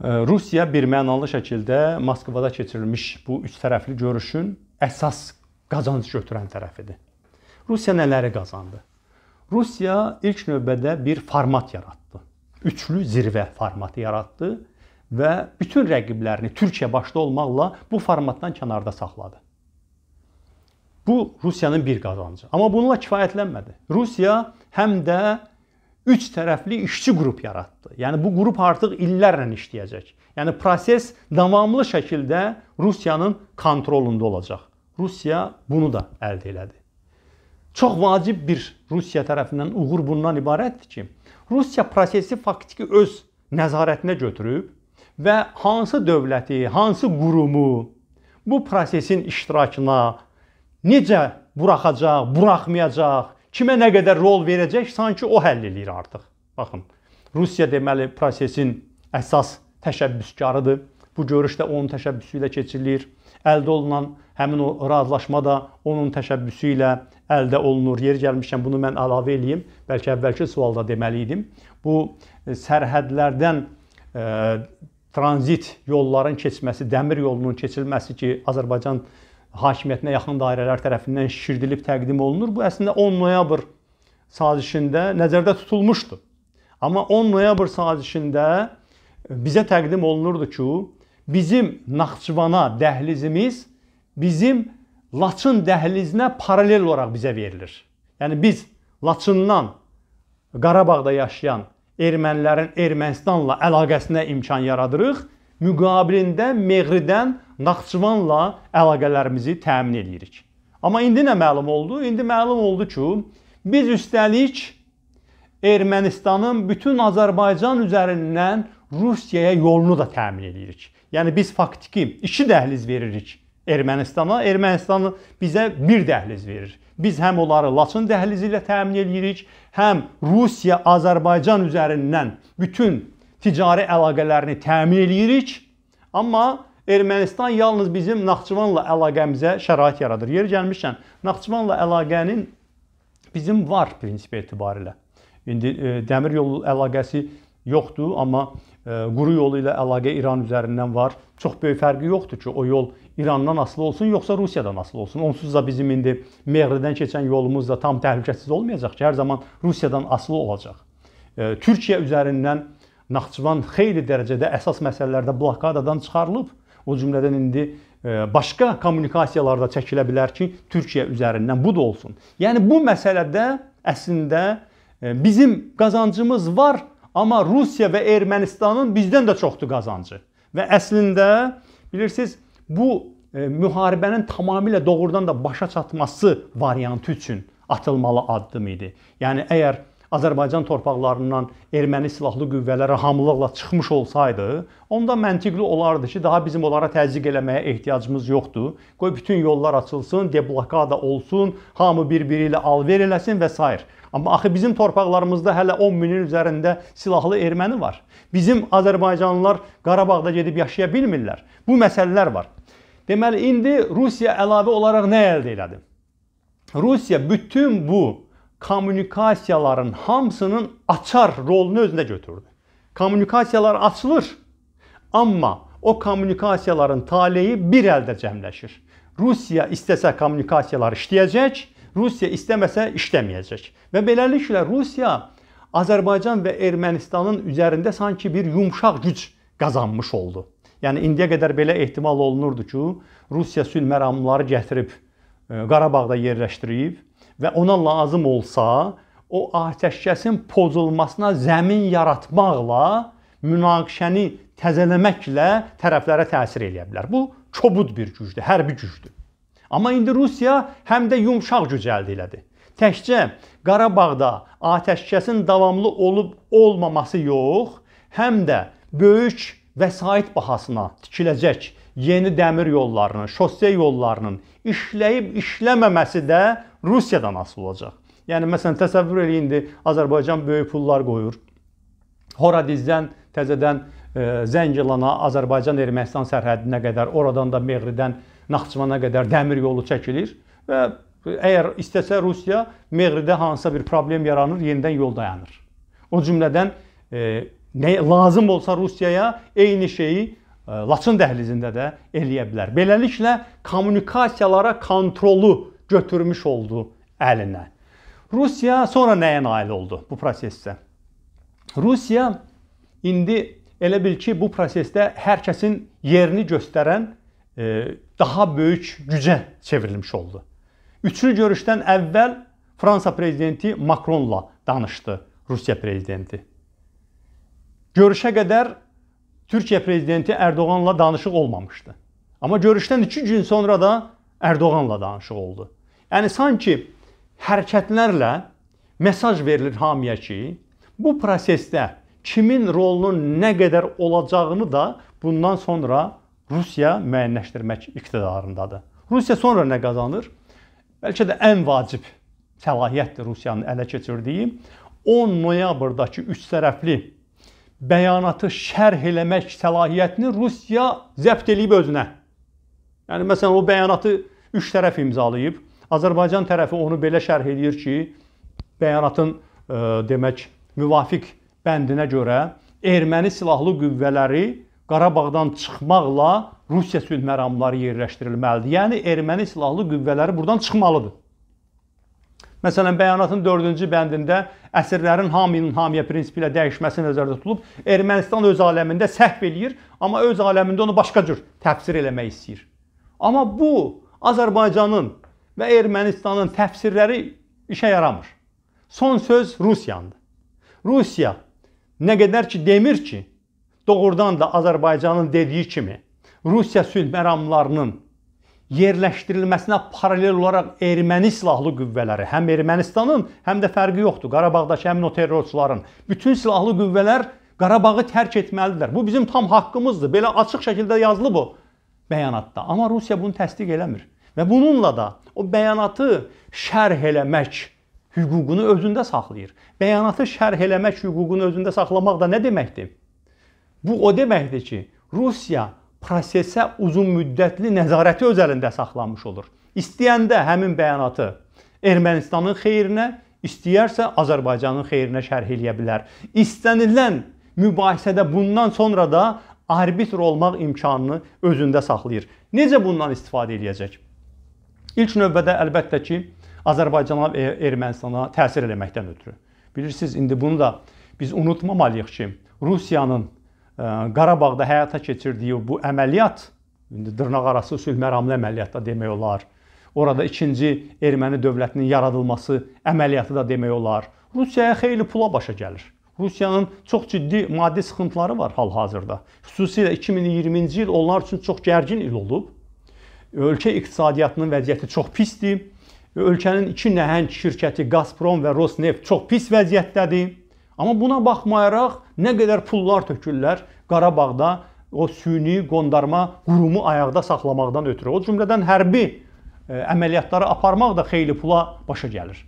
Rusiya bir mənalı şəkildə Moskvada keçirilmiş bu üç tərəfli görüşün əsas qazanc götürən tərəfidir. Rusiya nələri qazandı? Rusiya ilk növbədə bir format yaratdı. Üçlü zirvə formatı yaratdı və bütün rəqiblərini Türkiyə başda olmaqla bu formatdan kənarda saxladı. Bu Rusiyanın bir qazancı. Amma bununla kifayətlənmədi. Rusiya həm də üç tərəfli işçi qrup yaratdı. Yəni bu qrup artıq illərlə işləyəcək. Yəni proses davamlı şəkildə Rusiyanın kontrolunda olacaq. Rusiya bunu da əldə elədi. Çox vacib bir Rusiya tərəfindən uğur bundan ibarətdir ki, Rusiya prosesi faktiki öz nəzarətinə götürüb və hansı dövləti, hansı qurumu bu prosesin iştirakına necə buraxacaq, buraxmayacaq, kimə nə qədər rol verəcək, sanki o həll eləyir artıq. Baxın, Rusiya deməli prosesin əsas təşəbbüskarıdır. Bu görüş də onun təşəbbüsü ilə keçirilir. Əldə olunan həmin o razılaşma da onun təşəbbüsü ilə əldə olunur. Yer gəlmişkən bunu mən əlavə eləyim. Bəlkə əvvəlki sualda deməli idim. Bu e, sərhədlərdən e, tranzit yolların keçməsi, dəmir yolunun keçilməsi ki, Azərbaycan hakimiyyətinə yaxın dairələr tərəfindən şişirdilib təqdim olunur. Bu əslində 10 noyabr sazişində nəzərdə tutulmuşdu. Amma 10 noyabr sazişində bizə təqdim olunurdu ki, bizim Naxçıvana dəhlizimiz bizim Laçın dəhlizinə paralel olaraq bizə verilir. Yəni biz Laçından Qarabağda yaşayan ermənilərin Ermənistanla əlaqəsinə imkan yaradırıq müqabilində Meğridən Naxçıvanla əlaqələrimizi təmin edirik. Amma indi nə məlum oldu? İndi məlum oldu ki, biz üstəlik Ermənistanın bütün Azərbaycan üzərindən Rusiyaya yolunu da təmin edirik. Yəni biz faktiki iki dəhliz veririk Ermənistana, Ermənistan bizə bir dəhliz verir. Biz həm onları Laçın dəhlizi ilə təmin edirik, həm Rusiya Azərbaycan üzərindən bütün ticari əlaqələrini təmin eləyirik. Amma Ermənistan yalnız bizim Naxçıvanla əlaqəmizə şərait yaradır. Yer gəlmişkən, Naxçıvanla əlaqənin bizim var prinsip etibarilə. İndi e, dəmir yolu əlaqəsi yoxdur, amma e, quru yolu ilə əlaqə İran üzərindən var. Çox böyük fərqi yoxdur ki, o yol İrandan asılı olsun, yoxsa Rusiyadan asılı olsun. Onsuz da bizim indi Meğridən keçən yolumuz da tam təhlükəsiz olmayacaq ki, hər zaman Rusiyadan asılı olacaq. E, Türkiyə üzərindən Naxçıvan xeyli dərəcədə əsas məsələlərdə blokadadan çıxarılıb. O cümlədən indi e, başqa kommunikasiyalarda çəkilə bilər ki, Türkiyə üzərindən bu da olsun. Yəni bu məsələdə əslində e, bizim qazancımız var, amma Rusiya və Ermənistanın bizdən də çoxdur qazancı. Və əslində bilirsiniz, bu e, müharibənin tamamilə doğrudan da başa çatması variantı üçün atılmalı addım idi. Yəni əgər Azərbaycan torpaqlarından erməni silahlı qüvvələri hamılıqla çıxmış olsaydı, onda məntiqli olardı ki, daha bizim onlara təzyiq eləməyə ehtiyacımız yoxdur. Qoy bütün yollar açılsın, deblokada olsun, hamı bir-biri ilə alver eləsin və s. Amma axı bizim torpaqlarımızda hələ 10 minin üzərində silahlı erməni var. Bizim Azərbaycanlılar Qarabağda gedib yaşaya bilmirlər. Bu məsələlər var. Deməli indi Rusiya əlavə olaraq nə əldə elədi? Rusiya bütün bu kommunikasiyaların hamısının açar rolunu özünə götürdü. Kommunikasiyalar açılır, amma o kommunikasiyaların taleyi bir əldə cəmləşir. Rusiya istəsə kommunikasiyalar işləyəcək, Rusiya istəməsə işləməyəcək. Və beləliklə Rusiya Azərbaycan və Ermənistanın üzərində sanki bir yumşaq güc qazanmış oldu. Yəni indiyə qədər belə ehtimal olunurdu ki, Rusiya sülh məramları gətirib e, Qarabağda yerləşdirib və ona lazım olsa, o atəşkəsin pozulmasına zəmin yaratmaqla, münaqişəni təzələməklə tərəflərə təsir eləyə bilər. Bu kobud bir gücdür, hərbi gücdür. Amma indi Rusiya həm də yumşaq güc əldə elədi. Təkcə Qarabağda atəşkəsin davamlı olub olmaması yox, həm də böyük vəsait bahasına tikiləcək yeni dəmir yollarının, şosse yollarının işləyib işləməməsi də Rusiyadan asılı olacaq. Yəni məsələn təsəvvür eləyin indi Azərbaycan böyük pullar qoyur. Horadizdən təzədən e, Zəngilana, Azərbaycan Ermənistan sərhədinə qədər, oradan da Meğridən Naxçıvana qədər dəmir yolu çəkilir və əgər istəsə Rusiya Meğridə hansısa bir problem yaranır, yenidən yol dayanır. O cümlədən e, nə lazım olsa Rusiyaya eyni şeyi e, Laçın dəhlizində də eləyə bilər. Beləliklə kommunikasiyalara kontrolu götürmüş oldu əlinə. Rusiya sonra nəyə nail oldu bu prosesdə? Rusiya indi elə bil ki, bu prosesdə hər kəsin yerini göstərən e, daha böyük gücə çevrilmiş oldu. Üçüncü görüşdən əvvəl Fransa prezidenti Makronla danışdı Rusiya prezidenti. Görüşə qədər Türkiyə prezidenti Ərdoğanla danışıq olmamışdı. Amma görüşdən 2 gün sonra da Ərdoğanla danışıq oldu. Yəni sanki hərəkətlərlə mesaj verilir hamıya ki, bu prosesdə kimin rolunun nə qədər olacağını da bundan sonra Rusiya müəyyənləşdirmək iqtidarındadır. Rusiya sonra nə qazanır? Bəlkə də ən vacib səlahiyyətdir Rusiyanın ələ keçirdiyi 10 noyabrdakı üç tərəfli bəyanatı şərh eləmək səlahiyyətini Rusiya zəbt eləyib özünə. Yəni məsələn o bəyanatı üç tərəf imzalayıb. Azərbaycan tərəfi onu belə şərh eləyir ki, bəyanatın e, demək müvafiq bəndinə görə erməni silahlı qüvvələri Qarabağdan çıxmaqla Rusiya sülh məramları yerləşdirilməlidir. Yəni erməni silahlı qüvvələri burdan çıxmalıdır. Məsələn, bəyanatın 4-cü bəndində əsirlərin hamının hamiyə prinsipi ilə dəyişməsi nəzərdə tutulub, Ermənistan öz aləmində səhv eləyir, amma öz aləmində onu başqa cür təfsir eləmək istəyir. Amma bu Azərbaycanın və Ermənistanın təfsirləri işə yaramır. Son söz Rusiyandır. Rusiya nə qədər ki demir ki, doğrudan da Azərbaycanın dediyi kimi Rusiya sülh məramlarının yerləşdirilməsinə paralel olaraq erməni silahlı qüvvələri, həm Ermənistanın, həm də fərqi yoxdur. Qarabağdakı həmin o terrorçuların bütün silahlı qüvvələr Qarabağı tərk etməlidirlər. Bu bizim tam haqqımızdır. Belə açıq şəkildə yazılıb o bəyanatda. Amma Rusiya bunu təsdiq eləmir. Və bununla da o bəyanatı şərh eləmək hüququnu özündə saxlayır. Bəyanatı şərh eləmək hüququnu özündə saxlamaq da nə deməkdir? Bu o deməkdir ki, Rusiya prosesə uzun müddətli nəzarəti öz əlində saxlanmış olur. İstəyəndə həmin bəyanatı Ermənistanın xeyrinə, istəyərsə Azərbaycanın xeyrinə şərh eləyə bilər. İstənilən mübahisədə bundan sonra da arbitr olmaq imkanını özündə saxlayır. Necə bundan istifadə eləyəcək? İlk növbədə əlbəttə ki, Azərbaycana və Ermənistana təsir eləməkdən ötürü. Bilirsiniz, indi bunu da biz unutmamalıyıq ki, Rusiyanın Qarabağda həyata keçirdiyi bu əməliyyat indi dırnaqarası sülh məramlı əməliyyat da demək olar. Orada ikinci erməni dövlətinin yaradılması əməliyyatı da demək olar. Rusiyaya xeyli pula başa gəlir. Rusiyanın çox ciddi maddi sıxıntıları var hal-hazırda. Xüsusilə 2020-ci il onlar üçün çox gərgin il olub. Ölkə iqtisadiyyatının vəziyyəti çox pisdir. Ölkənin iki nəhəng şirkəti Gazprom və Rosneft çox pis vəziyyətdədir. Amma buna baxmayaraq nə qədər pullar tökürlər Qarabağda o süni qondarma qurumu ayaqda saxlamaqdan ötürü. O cümlədən hərbi e, əməliyyatları aparmaq da xeyli pula başa gəlir.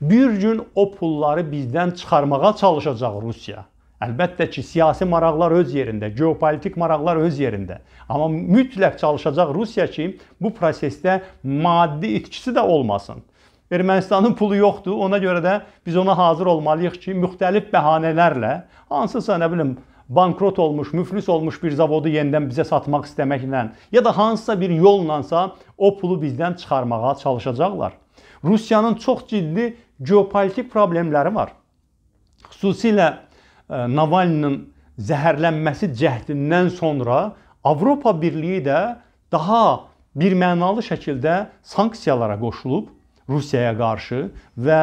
Bir gün o pulları bizdən çıxarmağa çalışacaq Rusiya. Əlbəttə ki, siyasi maraqlar öz yerində, geopolitik maraqlar öz yerində. Amma mütləq çalışacaq Rusiya ki, bu prosesdə maddi itkisi də olmasın. Ermənistanın pulu yoxdur. Ona görə də biz ona hazır olmalıyıq ki, müxtəlif bəhanələrlə hansısa nə bilim bankrot olmuş, müflis olmuş bir zavodu yenidən bizə satmaq istəməklə ya da hansısa bir yollansa o pulu bizdən çıxarmağa çalışacaqlar. Rusiyanın çox ciddi geopolitik problemləri var. Xüsusilə Navalninin zəhərlənməsi cəhdindən sonra Avropa Birliyi də daha bir mənalı şəkildə sanksiyalara qoşulub Rusiyaya qarşı və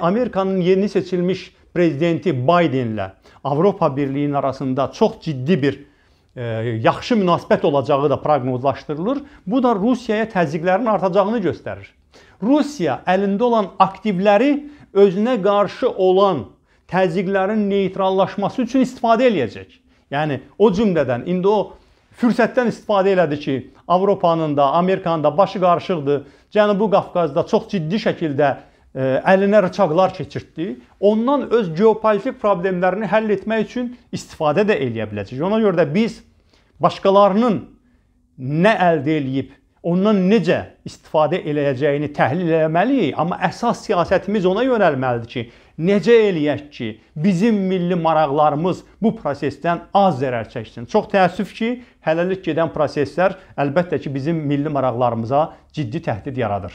Amerikanın yeni seçilmiş prezidenti Baydenlə Avropa Birliyinin arasında çox ciddi bir yaxşı münasibət olacağı da proqnozlaşdırılır. Bu da Rusiyaya təzyiqlərin artacağını göstərir. Rusiya əlində olan aktivləri özünə qarşı olan təzyiqlərin neytrallaşması üçün istifadə eləyəcək. Yəni o cümlədən indi o fürsətdən istifadə elədi ki, Avropanın da, Amerikanın da başı qarışıqdır. Cənubi Qafqazda çox ciddi şəkildə e, əlinə rıçaqlar keçirtdi. Ondan öz geopolitik problemlərini həll etmək üçün istifadə də eləyə biləcək. Ona görə də biz başqalarının nə əldə eləyib, ondan necə istifadə eləyəcəyini təhlil etməliyik, amma əsas siyasətimiz ona yönəlməlidir ki, necə eləyək ki, bizim milli maraqlarımız bu prosesdən az zərər çəksin? Çox təəssüf ki, hələlik gedən proseslər əlbəttə ki, bizim milli maraqlarımıza ciddi təhdid yaradır.